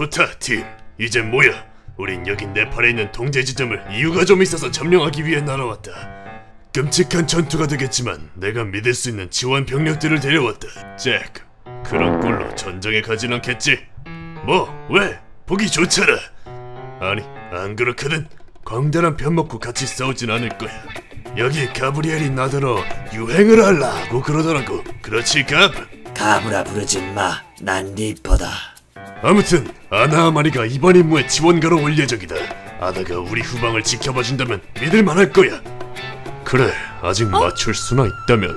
좋다 팀 이제 뭐야 우린 여기 네팔에 있는 동제 지점을 이유가 좀 있어서 점령하기 위해 날아왔다 끔찍한 전투가 되겠지만 내가 믿을 수 있는 지원 병력들을 데려왔다 잭 그런 꼴로 전쟁에 가진 않겠지? 뭐 왜? 보기 좋잖아 아니 안 그렇거든 광대랑 편 먹고 같이 싸우진 않을 거야 여기 가브리엘이 나더러 유행을 하려고 그러더라고 그렇지 갑? 게이브라 부르지 마. 난 리퍼다. 아무튼 아나 아마리가 이번 임무에 지원가로 올 예정이다. 아나가 우리 후방을 지켜봐준다면 믿을만 할 거야. 그래, 아직 맞출 수나 있다면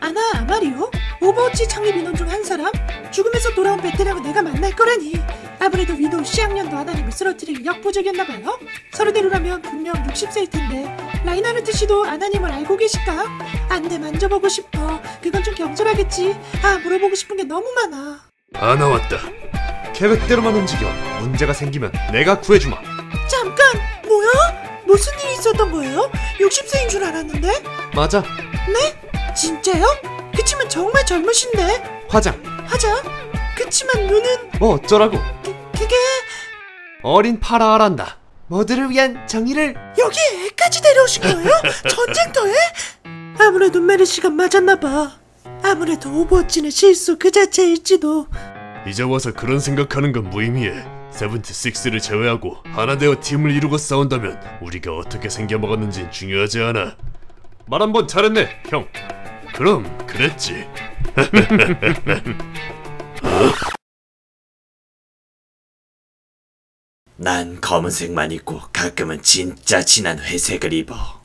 아나 아마리요? 오버워치 창립 인원 중 한 사람? 죽음에서 돌아온 베테랑을 내가 만날 거라니 아무래도 위도우 시학년도 아나님을 쓰러뜨릴 역부족이었나봐요 서류대로라면 분명 60세일 텐데 라인하르트 씨도 아나님을 알고 계실까? 안돼 만져보고 싶어 그건 좀 경솔하겠지 아 물어보고 싶은 게 너무 많아 아나 왔다. 계획대로만 움직여. 문제가 생기면 내가 구해주마. 잠깐 뭐야? 무슨 일이 있었던 거예요? 60세인 줄 알았는데 맞아. 네? 진짜요? 그치만 정말 젊으신데 화장. 하자 그치만 눈은 뭐 어쩌라고. 그, 그게 어린 파라아란다. 모두를 위한 정의를 여기 애까지 데려오신 거예요? 전쟁터에? 아무래도 메르시가 맞았나 봐. 아무래도 오버워치는 실수 그 자체일지도. 이제 와서 그런 생각하는 건 무의미해. Seventy Six를 제외하고 하나 되어 팀을 이루고 싸운다면 우리가 어떻게 생겨먹었는진 중요하지 않아. 말 한 번 잘했네, 형. 그럼 그랬지. 난 검은색만 입고 가끔은 진짜 진한 회색을 입어.